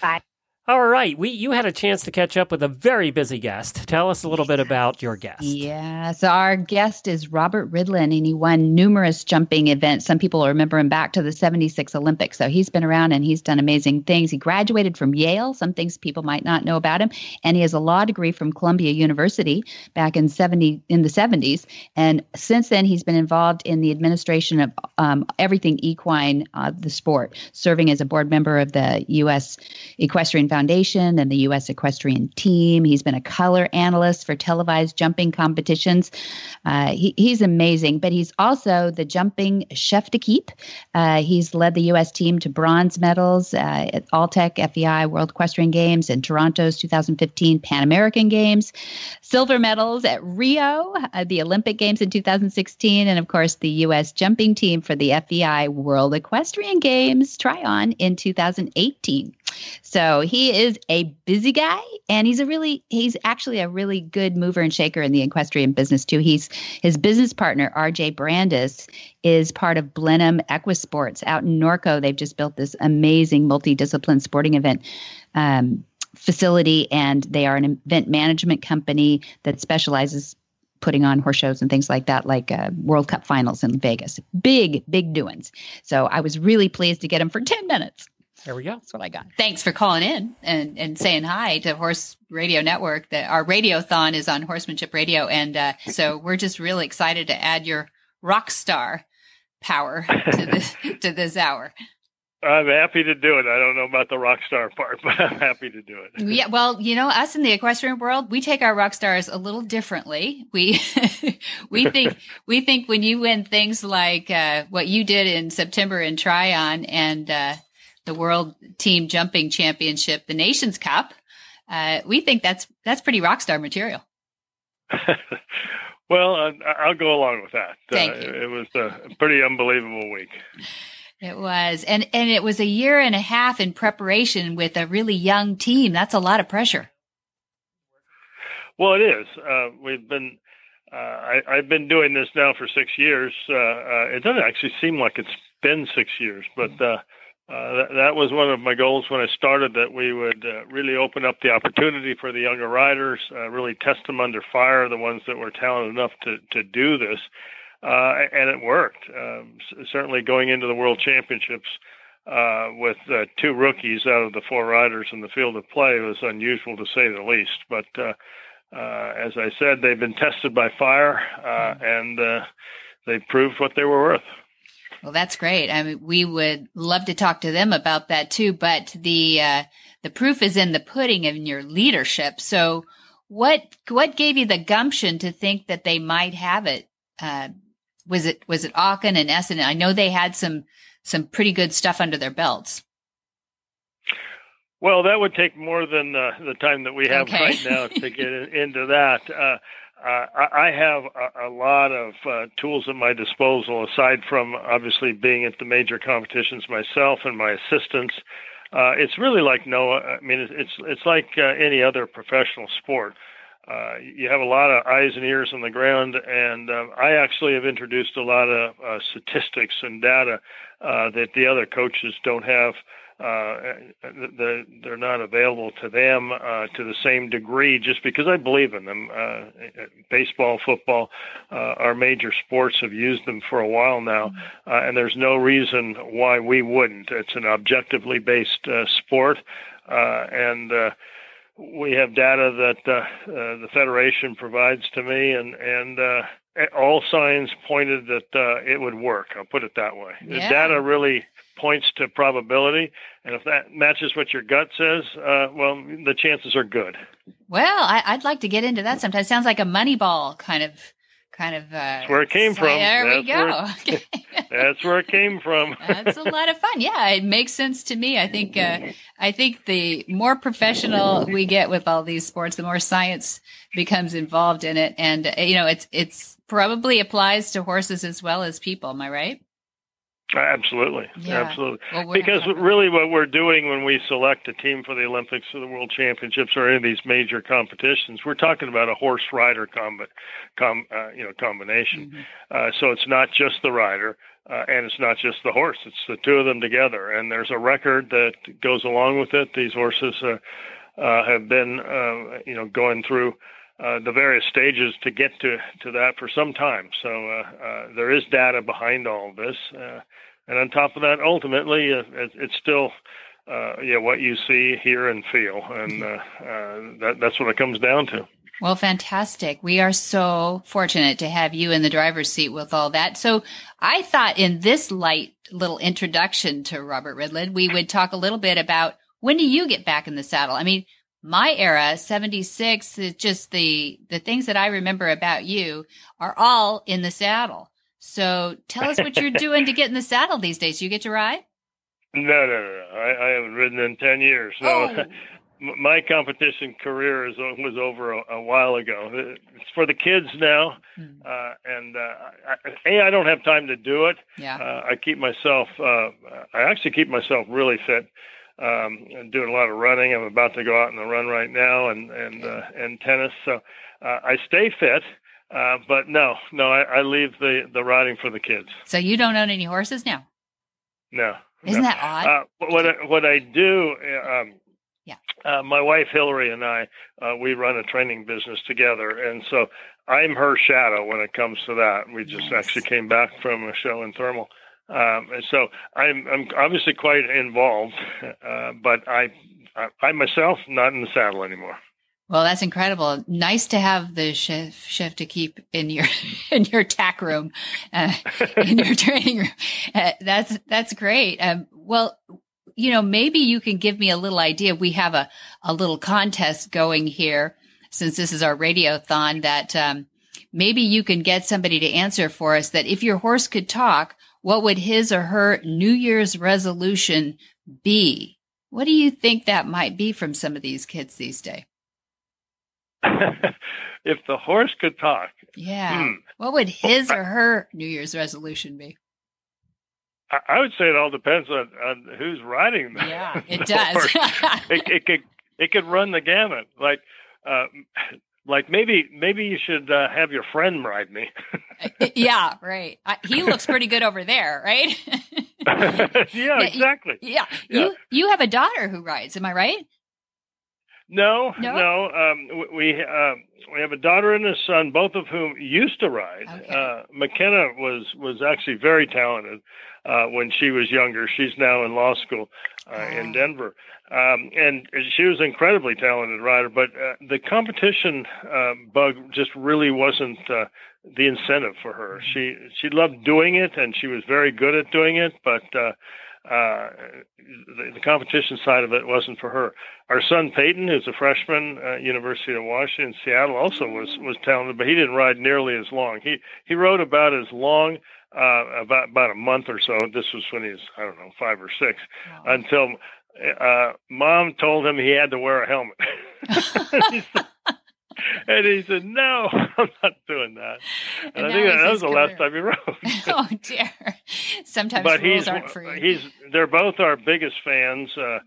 Bye. All right, we you had a chance to catch up with a very busy guest. Tell us a little bit about your guest. Yeah, so our guest is Robert Ridland, and he won numerous jumping events. Some people remember him back to the 76 Olympics. So he's been around and he's done amazing things. He graduated from Yale, some things people might not know about him, and he has a law degree from Columbia University back in 70 in the 70s. And since then, he's been involved in the administration of um, everything equine, uh, the sport, serving as a board member of the U.S. Equestrian Foundation and the U.S. Equestrian Team. He's been a color analyst for televised jumping competitions. Uh, he, he's amazing, but he's also the jumping chef d'equipe. Uh, he's led the U.S. team to bronze medals uh, at Alltech FEI World Equestrian Games and Toronto's 2015 Pan American Games, silver medals at Rio, uh, the Olympic Games in 2016, and of course the U.S. jumping team for the FEI World Equestrian Games Tryon in 2018. So he is a busy guy and he's a really he's actually a really good mover and shaker in the equestrian business too. He's his business partner RJ Brandes is part of Blenheim Equisports out in Norco. They've just built this amazing multidiscipline sporting event um, facility and they are an event management company that specializes putting on horse shows and things like that, like uh, World Cup finals in Vegas. Big, big doings. So I was really pleased to get him for *laughs* 10 minutes. There we go. That's what I got. Thanks for calling in and, and saying hi to Horse Radio Network. That our radiothon is on Horsemanship Radio, and uh, so we're just really excited to add your rock star power to this *laughs* to this hour. I'm happy to do it. I don't know about the rock star part, *laughs* but I'm happy to do it. Yeah, well, you know, us in the equestrian world, we take our rock stars a little differently. We *laughs* we think we think when you win things like uh, what you did in September in Tryon and uh, the World Team Jumping Championship, the Nations Cup, uh, we think that's that's pretty rock star material. *laughs* well, uh, I'll go along with that. Thank uh, you. It was a pretty unbelievable week. It was, and and it was a year and a half in preparation with a really young team. That's a lot of pressure. Well, it is. Uh, we've been. Uh, I, I've been doing this now for six years. Uh, uh, it doesn't actually seem like it's been six years, but uh, that, that was one of my goals when I started. That we would uh, really open up the opportunity for the younger riders, uh, really test them under fire, the ones that were talented enough to to do this, uh, and it worked. Um, certainly, going into the World Championships uh, with uh, two rookies out of the four riders in the field of play was unusual to say the least. But uh, uh, as I said, they've been tested by fire, uh, and uh, they proved what they were worth. Well, that's great. I mean, we would love to talk to them about that too. But the uh, the proof is in the pudding in your leadership. So, what what gave you the gumption to think that they might have it? Uh, was it was it Aachen and Essen? I know they had some some pretty good stuff under their belts. Well, that would take more than uh, the time that we have Okay. right now to get *laughs* in, into that. Uh, uh, I have a, a lot of uh, tools at my disposal, aside from obviously being at the major competitions myself and my assistants. Uh, it's really like no, I mean, it's it's, like uh, any other professional sport. Uh, you have a lot of eyes and ears on the ground, and uh, I actually have introduced a lot of uh, statistics and data that the other coaches don't have. Uh, the, they're not available to them uh, to the same degree just because I believe in them. Uh, baseball, football, uh, our major sports have used them for a while now, uh, and there's no reason why we wouldn't. It's an objectively based uh, sport, uh, and uh, we have data that uh, uh, the federation provides to me, and and uh, all signs pointed that uh, it would work. I'll put it that way. The data really points to probability, and if that matches what your gut says, uh, well, the chances are good. Well, I, I'd like to get into that sometime. Sounds like a Moneyball kind of kind of. Uh, That's where it came so from. There we go. *laughs* where That's where it came from. *laughs* That's a lot of fun. Yeah, it makes sense to me. I think uh, I think the more professional we get with all these sports, the more science becomes involved in it, and uh, you know, it's it's probably applies to horses as well as people. Am I right? Absolutely, Yeah. absolutely. Well, because really, what we're doing when we select a team for the Olympics or the World Championships or any of these major competitions, we're talking about a horse rider combi- com, uh, you know combination. Uh, so it's not just the rider. Uh, and it's not just the horse; it's the two of them together. And there's a record that goes along with it. These horses uh, have been, uh, you know, going through uh, the various stages to get to to that for some time. So uh, uh, there is data behind all this, and on top of that, ultimately, it, it's still. Yeah, what you see, hear, and feel, and that, that's what it comes down to. Well, fantastic. We are so fortunate to have you in the driver's seat with all that. So I thought in this light little introduction to Robert Ridland, we would talk a little bit about when do you get back in the saddle? I mean, my era, 76, is just the, the things that I remember about you are all in the saddle. So tell us what you're *laughs* doing to get in the saddle these days. You get to ride? No, no, no, no. I, I haven't ridden in ten years. So Oh. *laughs* my competition career is was over a, a while ago. It's for the kids now, uh, and uh, I, a I don't have time to do it. Yeah. Uh, I keep myself. Uh, I actually keep myself really fit. Um, doing a lot of running. I'm about to go out on the run right now, and and uh, and tennis. So uh, I stay fit. Uh, but no, no, I, I leave the the riding for the kids. So you don't own any horses now? No. Isn't no. that odd? Uh, what I, what I do, uh, um, Yeah. uh, my wife Hillary and I, uh, we run a training business together, and so I'm her shadow when it comes to that. We just actually came back from a show in Thermal, um, so I'm I'm obviously quite involved, uh, but I, I I myself not in the saddle anymore. Well, that's incredible. Nice to have the chef, chef d'equipe in your *laughs* in your tack room, uh, in your *laughs* training room. Uh, that's that's great. Um, well, you know, maybe you can give me a little idea. We have a a little contest going here since this is our radiothon. That um, maybe you can get somebody to answer for us. That if your horse could talk, what would his or her New Year's resolution be? What do you think that might be from some of these kids these days? *laughs* if the horse could talk, Yeah. Hmm. What would his or her New Year's resolution be? I, would say it all depends on, on who's riding the Yeah, it *laughs* the does. *laughs* it, it could it could run the gamut. Like uh, like maybe maybe you should uh, have your friend ride me. *laughs* yeah, right. I, he looks pretty good over there, right? *laughs* yeah, *laughs* exactly. Yeah. You you have a daughter who rides, am I right? No, No? no. Um, we uh, we have a daughter and a son, both of whom used to ride. Uh, McKenna was was actually very talented uh, when she was younger. She's now in law school uh, in Denver, um, and she was an incredibly talented rider. But uh, the competition uh, bug just really wasn't uh, the incentive for her. She she loved doing it, and she was very good at doing it, but. Uh, the, the competition side of it wasn't for her. Our son Peyton, who's a freshman at University of Washington, Seattle, also was was talented, but he didn't ride nearly as long. He he rode about as long, uh, about about a month or so. This was when he was I don't know five or six, until uh, mom told him he had to wear a helmet. *laughs* *laughs* *laughs* And he said, "No, *laughs* I'm not doing that." And, And I think that, was that was the last time he rode *laughs* oh dear. Sometimes but rules he's aren't free. he's they're both our biggest fans. Uh,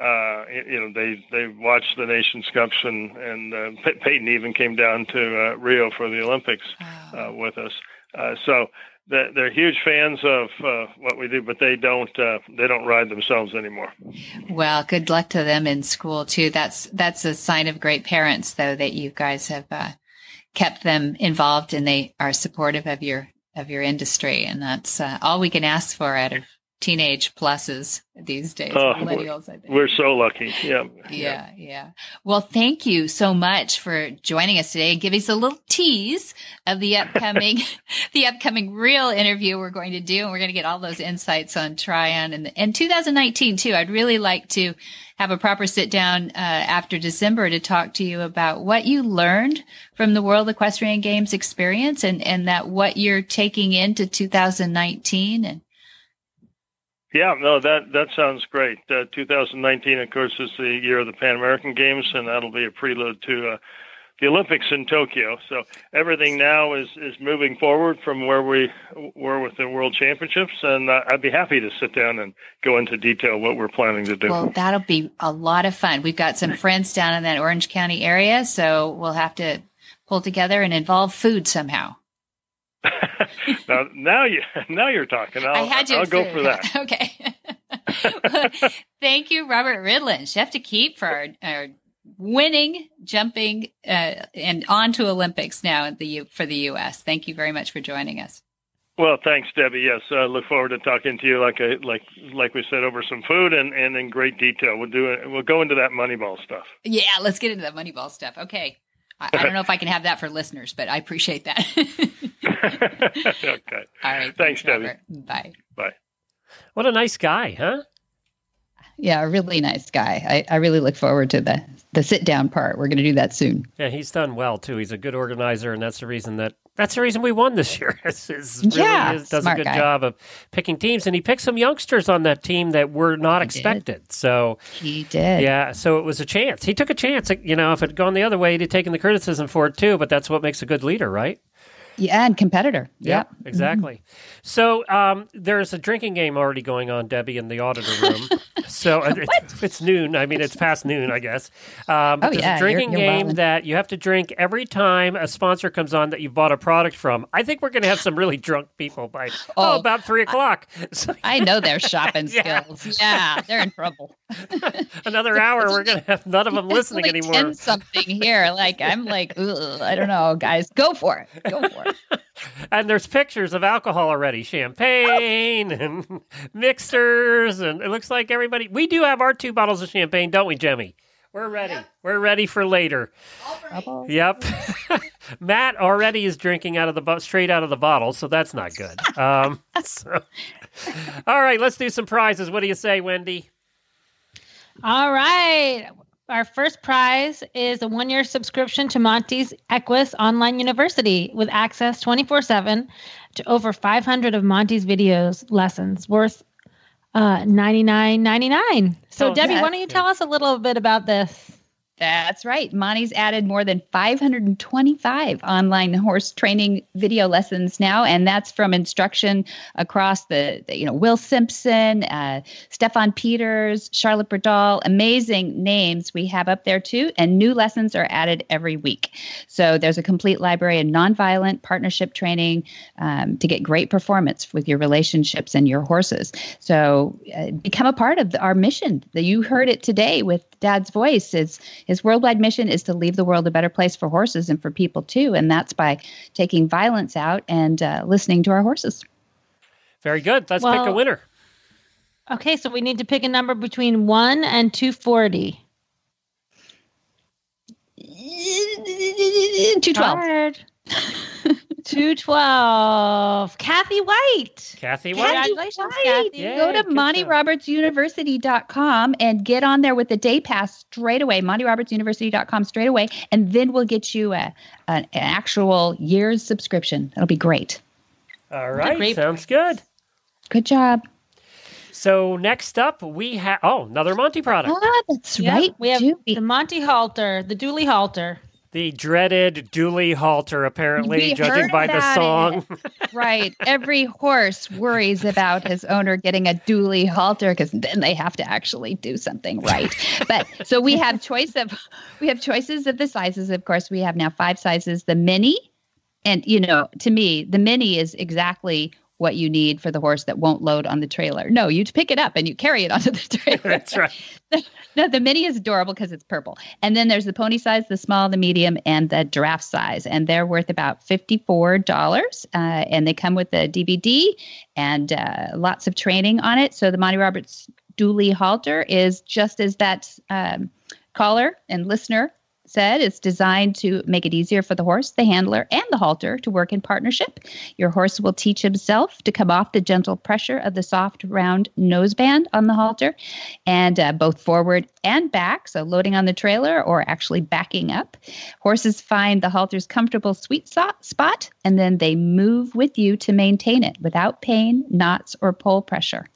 uh, you know, they they watch the Nations Cups and and uh, Peyton even came down to uh, Rio for the Olympics uh, with us. Uh, so they're, huge fans of uh, what we do, but they don't uh, they don't ride themselves anymore. Well, good luck to them in school too. That's that's a sign of great parents, though, that you guys have uh, kept them involved and they are supportive of your of your industry, and that's uh, all we can ask for out of teenage pluses these days. Uh, millennials, I think. we're so lucky. Yeah. Yeah, yeah. Well, thank you so much for joining us today and giving us a little tease of the upcoming, *laughs* the upcoming real interview we're going to do. And we're going to get all those insights on Tryon and, and 2019 too. I'd really like to have a proper sit down, uh, after December to talk to you about what you learned from the World Equestrian Games experience and, and that what you're taking into 2019 and Yeah, no, that that sounds great. Uh, 2019, of course, is the year of the Pan American Games, and that'll be a prelude to uh, the Olympics in Tokyo. So everything now is is moving forward from where we were with the World Championships, and uh, I'd be happy to sit down and go into detail what we're planning to do. Well, that'll be a lot of fun. We've got some friends down in that Orange County area, so we'll have to pull together and involve food somehow. *laughs* now, now you now you're talking. I'll, I had you. I'll go for that. *laughs* okay. *laughs* Thank you, Robert Ridland, chef d'equipe for our, our winning, jumping, uh, and on to Olympics now at the U- for the U.S. Thank you very much for joining us. Well, thanks, Debbie. Yes, I uh, look forward to talking to you, like I, like like we said, over some food and, and in great detail. We'll do it. We'll go into that Moneyball stuff. Yeah, let's get into that Moneyball stuff. Okay. I, I don't know if I can have that for listeners, but I appreciate that. *laughs* okay. *laughs* All right. Thanks, Debbie. Bye. Bye. What a nice guy, huh? Yeah, a really nice guy. I, I really look forward to the the sit down part. We're going to do that soon. Yeah, he's done well too. He's a good organizer, and that's the reason that that's the reason we won this year. *laughs* is, is really Yeah, is- does a good guy. job of picking teams, and he picked some youngsters on that team that were not expected. So he did. Yeah, so it was a chance. He took a chance. You know, if it had gone the other way, he'd have taken the criticism for it too. But that's what makes a good leader, right? Yeah, and competitor. Yeah, Yep. exactly. So um, there's a drinking game already going on, Debbie, in the auditor room. *laughs* so it's, it's noon. I mean, it's past noon, I guess. Um, Oh, there's yeah, a drinking you're- you're game that you have to drink every time a sponsor comes on that you bought a product from. I think we're going to have some really drunk people by oh, Oh, about three o'clock. *laughs* So I know their shopping *laughs* Yeah. skills. Yeah, they're in trouble. *laughs* another hour, we're going to have none of them listening It's only anymore. 10 something here. Like I'm like, *laughs* I don't know, guys. Go for it. Go for it. *laughs* and there's pictures of alcohol already. Champagne and mixers and it looks like everybody we do have our two bottles of champagne don't we jemmy? We're ready. We're ready for later. Yep. Matt already is drinking out of the bo- straight out of the bottle so that's not good. Um, so- all right let's do some prizes. What do you say wendy All right. Our first prize is a one year subscription to Monty's Equus Online University with access 24 7 to over 500 of Monty's videos lessons worth uh, $99.99. So, Oh, Debbie, that- why don't you tell us a little bit about this? That's right. Monty's added more than 525 online horse training video lessons now, and that's from instruction across the, the, you know, Will Simpson, uh, Steffen Peters, Charlotte Bredahl. Amazing names we have up there too, and new lessons are added every week. So there's a complete library of nonviolent partnership training um, to get great performance with your relationships and your horses. So uh, become a part of the, our mission. That you heard it today with Dad's voice. Is his worldwide mission is to leave the world a better place for horses and for people too, and that's by taking violence out and uh, listening to our horses. very good let's pick a winner Okay, so we need to pick a number between 1 and 240. 212. 212. Kathy White. kathy white Congratulations, Right. Kathy. Yeah, Go to good job. MontyRobertsUniversity.com and get on there with the day pass straight away, MontyRobertsUniversity.com straight away, and then we'll get you a, an, an actual year's subscription. That'll be great. all right great sounds good Good job. so next up we have oh another monty product Ah, that's Yep, right. We have Judy. the Monty halter, the Dually halter. The dreaded Dually halter, apparently, We judging by the song. *laughs* right. Every horse worries about his owner getting a dually halter because then they have to actually do something right. but so we have choice of we have choices of the sizes. Of course, we have now five sizes. The mini, and you know, to me, the mini is exactly what you need for the horse that won't load on the trailer. No, you pick it up and you carry it *laughs* onto the trailer. That's right. *laughs* No, the mini is adorable because it's purple. And then there's the pony size, the small, the medium, and the giraffe size. And they're worth about $54. Uh, and they come with a DVD and uh, lots of training on it. So the Monty Roberts Dually halter is just as that um, caller and listener said, it's designed to make it easier for the horse, the handler, and the halter to work in partnership. Your horse will teach himself to come off the gentle pressure of the soft, round noseband on the halter, and uh, both forward and back, so loading on the trailer or actually backing up. Horses find the halter's comfortable sweet spot, and then they move with you to maintain it without pain, knots, or pull pressure.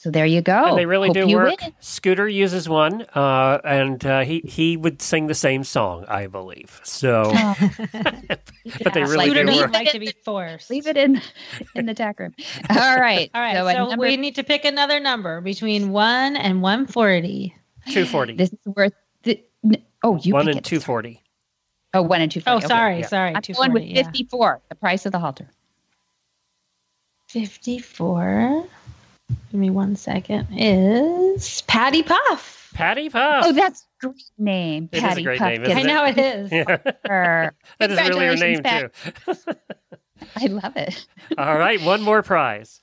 So there you go. And they really Hope do work. win. Scooter uses one, uh, and uh, he he would sing the same song, I believe. So, *laughs* *laughs* but they really Scooter do work. like to be forced. Leave it in in the tack room. *laughs* All right. All right. So, So, number- we need to pick another number between one and one forty. Two forty. This is worth. The, n- oh, you one pick and it. two forty. Oh, one and two. Oh, forty. sorry, Okay. sorry. I'm going with forty. Yeah. fifty-four. The price of the halter. Fifty-four. Give me one second. Is Patty Puff? Patty Puff. Oh, that's a great name. It is a Patty great Puff. name, isn't I know it is. *laughs* Yeah. that is really her name Congratulations, too. *laughs* I love it. *laughs* All right, one more prize.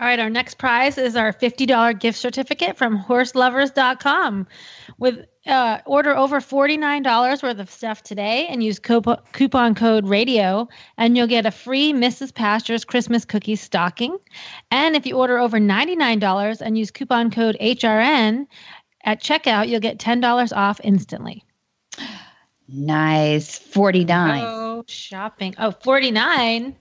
All right, our next prize is our $50 gift certificate from horseloverz.com. With uh, order over $49 worth of stuff today and use coupon, coupon code radio, and you'll get a free Mrs. Pasture's Christmas cookie stocking. And if you order over $99 and use coupon code HRN at checkout, you'll get $10 off instantly. Nice. 49. Oh, shopping. Oh, 49.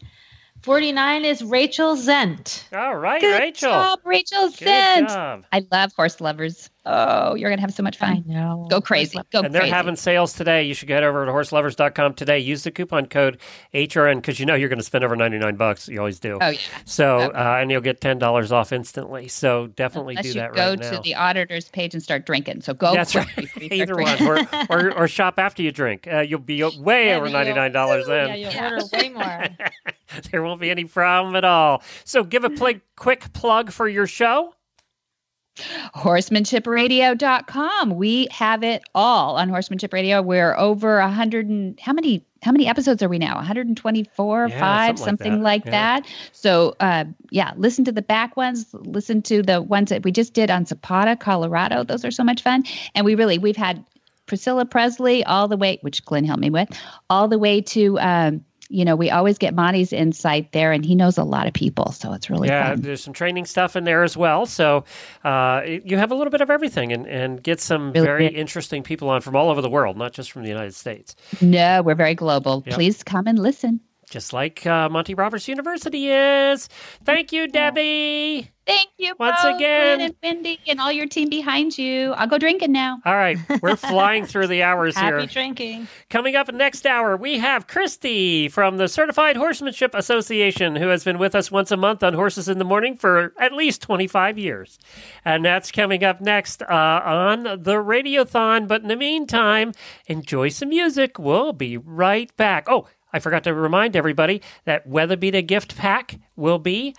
49 is Rachel Zent. All right, Good Rachel. job, Rachel Good Zent. job. I love horse lovers. Oh, you're going to have so much fun. I know. Go crazy. Go and they're crazy. having sales today. You should head over to horseloverz.com today. Use the coupon code HRN because you know you're going to spend over 99 bucks. You always do. Oh, yeah. So, uh, and you'll get $10 off instantly. So definitely Unless do you that go right now. Go to the auditor's page and start drinking. So go That's quick right. before you start Either one. Or, or, or shop after you drink. Uh, you'll be way Yeah, over you'll- $99 then. Yeah, you'll order way more. *laughs* there won't be any problem at all. So give a pl- quick plug for your show. horsemanship.radio.com. We have it all on Horsemanship Radio. We're over a hundred and how many how many episodes are we now? 124, Yeah, five, something like something that. like Yeah. that. So uh, yeah, listen to the back ones. Listen to the ones that we just did on Zapata, Colorado. Those are so much fun. And we really we've had Priscilla Presley all the way, which Glenn helped me with, all the way to. Um, you know, we always get Monty's insight there, and he knows a lot of people, so it's really yeah, fun. there's some training stuff in there as well. So uh, you have a little bit of everything and, and get some Really very good. interesting people on from all over the world, not just from the United States. No, we're very global. Yep. Please come and listen. Just like uh, Monty Roberts University is. Thank you, Debbie. Thank you Once again. Glenn and Wendy, and all your team behind you. I'll go drinking now. All right, we're flying through the hours here. *laughs* Happy here. drinking. Coming up next hour, we have Christy from the Certified Horsemanship Association, who has been with us once a month on Horses in the Morning for at least 25 years. And that's coming up next uh, on the Radiothon. But in the meantime, enjoy some music. We'll be right back. Oh, I forgot to remind everybody that Weatherbeeta gift pack will be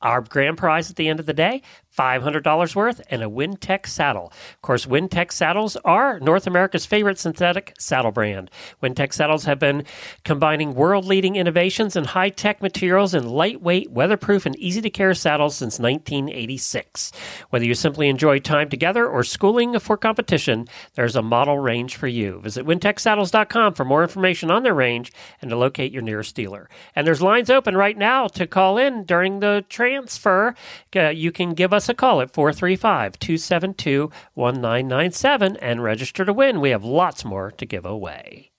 our grand prize at the end of the day $500 worth and a Wintec saddle. Of course, Wintec saddles are North America's favorite synthetic saddle brand. Wintec saddles have been combining world leading innovations and high tech materials in lightweight, weatherproof, and easy to carry saddles since 1986. Whether you simply enjoy time together or schooling for competition, there's a model range for you. Visit wintecsaddles.com for more information on their range and to locate your nearest dealer. And there's lines open right now to call in during the transfer. Uh, you can give us a call at 435 272 1997 and register to win. We have lots more to give away.